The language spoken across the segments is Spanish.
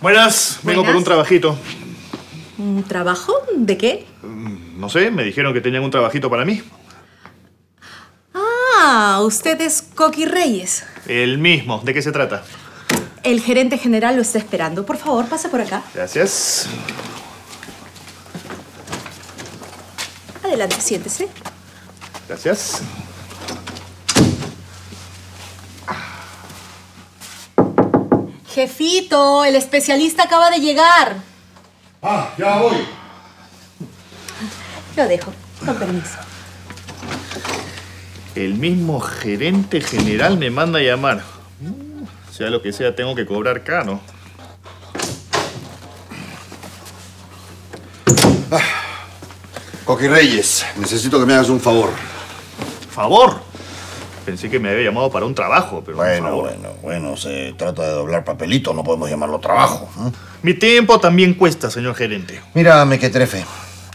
Buenas, vengo por un trabajito. ¿Un trabajo? ¿De qué? No sé, me dijeron que tenían un trabajito para mí. Ah, usted es Coqui Reyes. El mismo. ¿De qué se trata? El gerente general lo está esperando. Por favor, pasa por acá. Gracias. Adelante, siéntese. Gracias. Jefito, el especialista acaba de llegar. Ah, ya voy. Lo dejo, con permiso. El mismo gerente general me manda a llamar. Mm, Sea lo que sea, tengo que cobrar caro. Coqui Reyes, necesito que me hagas un favor. ¿Favor? Pensé que me había llamado para un trabajo, pero por Bueno, favor. bueno, bueno, se trata de doblar papelito, no podemos llamarlo trabajo. ¿eh? Mi tiempo también cuesta, señor gerente. Mira, Mequetrefe,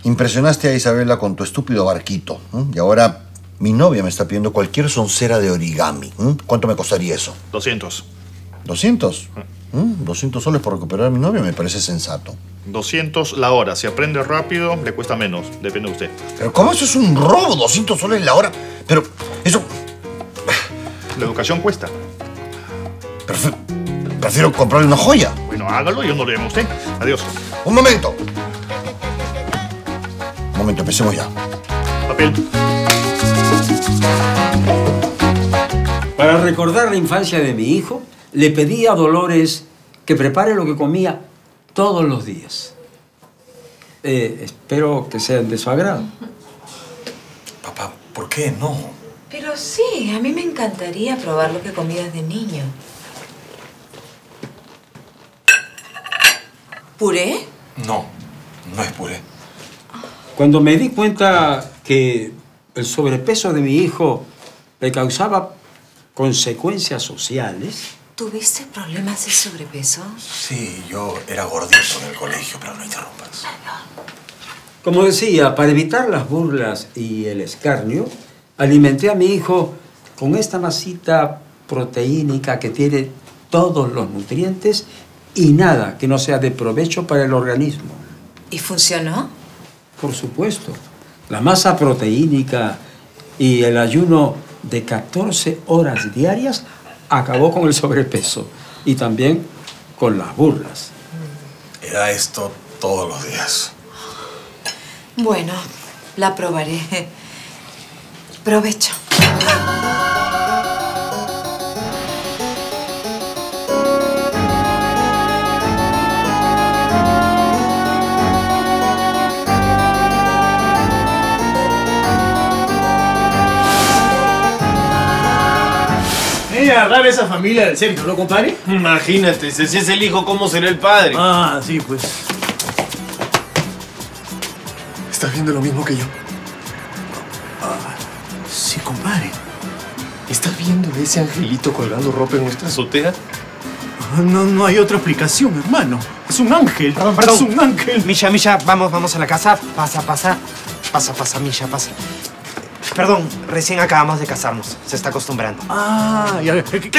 impresionaste a Isabela con tu estúpido barquito. ¿eh? Y ahora mi novia me está pidiendo cualquier soncera de origami. ¿eh? ¿Cuánto me costaría eso? 200. ¿200? ¿Eh? 200 soles por recuperar a mi novia me parece sensato. 200 la hora. Si aprende rápido, le cuesta menos. Depende de usted. Pero ¿cómo eso es un robo? 200 soles la hora. Pero eso... La educación cuesta. prefi- prefiero comprarle una joya. Bueno, hágalo, yo no le llamo a usted. Adiós. Un momento. Un momento, empecemos ya. Papel. Para recordar la infancia de mi hijo, le pedí a Dolores que prepare lo que comía todos los días. Eh, espero que sean de su agrado. Papá, ¿por qué no? Pero sí, a mí me encantaría probar lo que comías de niño. ¿Puré? No, no es puré. Cuando me di cuenta que el sobrepeso de mi hijo le causaba consecuencias sociales, ¿Tuviste problemas de sobrepeso? Sí, yo era gordito en el colegio, pero no interrumpas. como decía, para evitar las burlas y el escarnio, alimenté a mi hijo con esta masita proteínica que tiene todos los nutrientes y nada que no sea de provecho para el organismo. ¿Y funcionó? Por supuesto. La masa proteínica y el ayuno de 14 horas diarias acabó con el sobrepeso y también con las burlas. Era esto todos los días. Bueno, la probaré. Provecho. Mira, rara esa familia del Sergio, ¿no, compadre? Imagínate, si es el hijo, ¿cómo será el padre? Ah, sí, pues. ¿Estás viendo lo mismo que yo? Sí, compadre. ¿Estás viendo ese angelito colgando ropa en nuestra azotea? Ah, No, no hay otra explicación, hermano. Es un ángel. Perdón, perdón. Es un ángel. Misha, Misha, vamos, vamos a la casa. Pasa, pasa. Pasa, pasa, Misha, pasa. Perdón, recién acabamos de casarnos. Se está acostumbrando. Ah, ya. ¿Qué?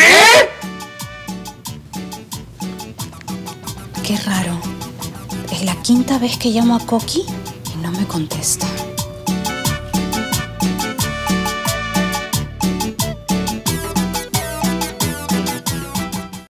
Qué raro. Es la quinta vez que llamo a Coqui y no me contesta.